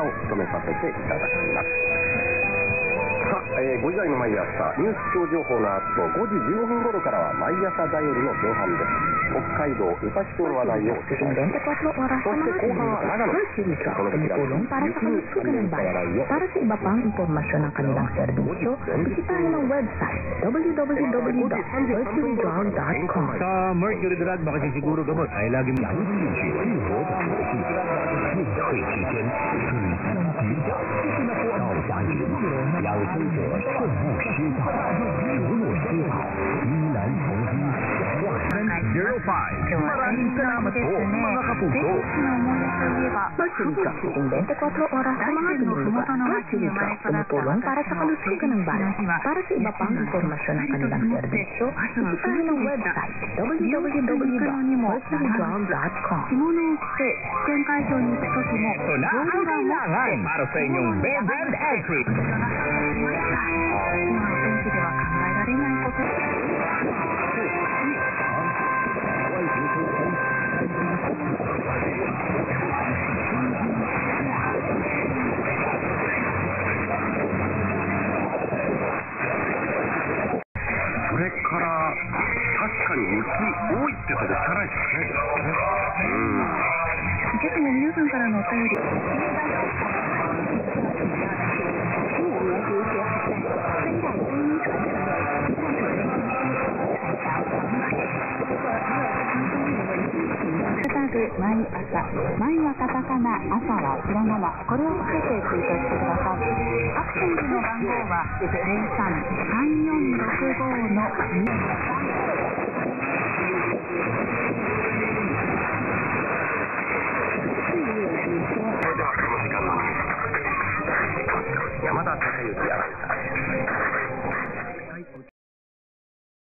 を務めさせていただきますさあ、えー、5時台の毎朝ニュース気象情報の後5時15分頃からは毎朝頼りの後半です北海道宇佐市町の話題をそして後半は長この時は雪の雪の雪の話題をさあ、マーキュリーズラッバーシグ、イラギミアンシーシーシーシーシーシーシーシーシー赵家林，养生者顺物施教，熟络之道，依然从一化 05. Maraming salamat po, mga kapuso. Mercury Drug, tuwing 24 oras sa mga binubuga. Mercury Drug, tumutulong para sa kalusugan ng bayan. Para sa iba pang impormasyon ng kanilang serbisyo, isitahin ang website www. からに着物を着て試験会場に行く時もて着物に合わは確かに雪多いってほど少ないですねうん今朝も皆さんからのお便り毎朝毎はカタカナ朝はひらがなこれをつけてツイートしてくださいアクセントの番号は033465の2山田孝之アナウンサー